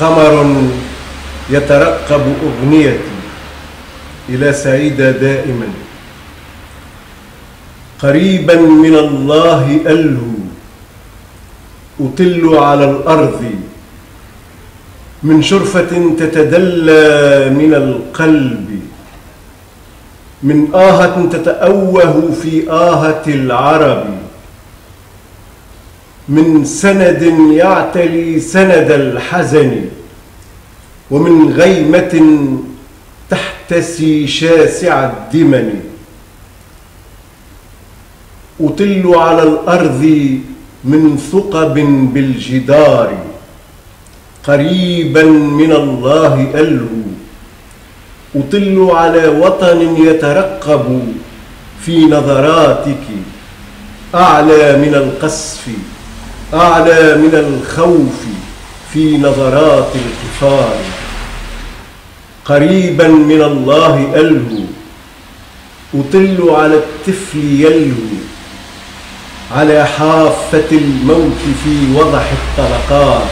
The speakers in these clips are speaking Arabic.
قمر يترقب أغنيتي إلى سعيدة دائما. قريبا من الله ألهو أطل على الأرض. من شرفة تتدلى من القلب. من آهة تتأوه في آهة العرب. من سند يعتلي سند الحزن. ومن غيمة تحتسي شاسع الدمن أطل على الأرض من ثقب بالجدار. قريبا من الله ألهو. أطل على وطن يترقب في نظراتك. أعلى من القصف أعلى من الخوف في نظرات الكفار. قريبا من الله ألهو أطل على الطفل يلهو على حافة الموت في وضح الطلقات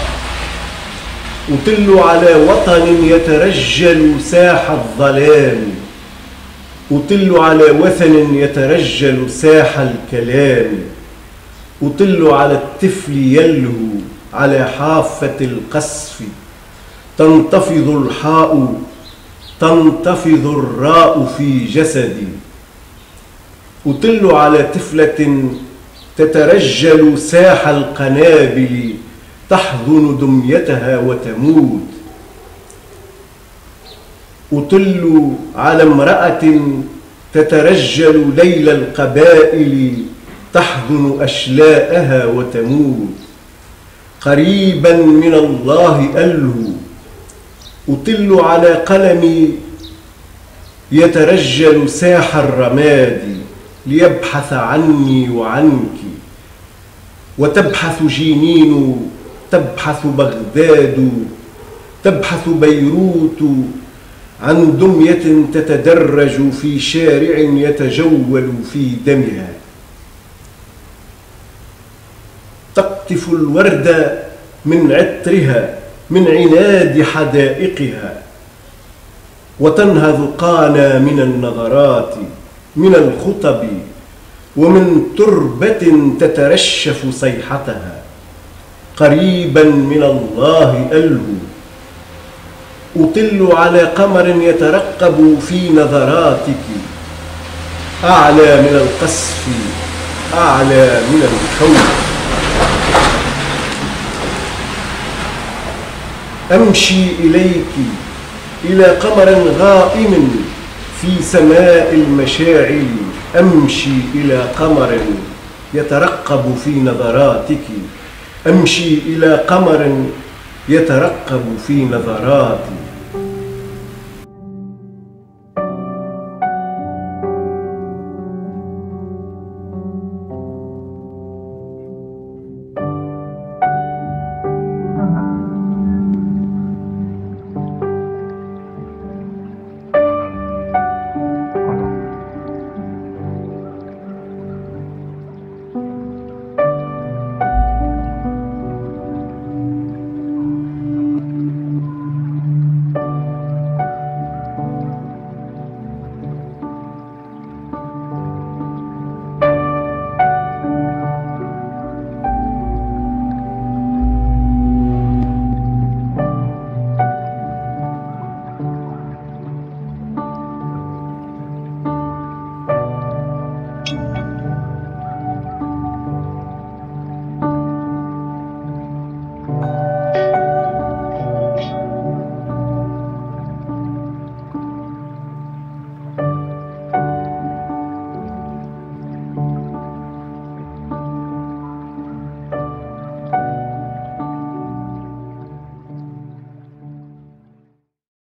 أطل على وطن يترجل ساح الظلام أطل على وثن يترجل ساح الكلام. أطل على الطفل يلهو على حافة القصف تنتفض الحاء تنتفض الراء في جسدي. أطل على طفلة تترجل ساح القنابل تحضن دميتها وتموت. أطل على امرأة تترجل ليل القبائل تحضن أشلاءها وتموت. قريبا من الله ألهو. أطل على قلمي يترجل ساح الرماد ليبحث عني وعنك. وتبحث جينين تبحث بغداد تبحث بيروت عن دمية تتدرج في شارع يتجول في دمها. تقطف الورد من عطرها من عناد حدائقها وتنهض قانا من النظرات من الخطب ومن تربة تترشف صيحتها. قريبا من الله ألهو. أطل على قمر يترقب في نظراتك. أعلى من القصف أعلى من الخوف أمشي إليك إلى قمر غائم في سماء المشاعل. أمشي إلى قمر يترقب في نظراتك. أمشي إلى قمر يترقب في نظراتي.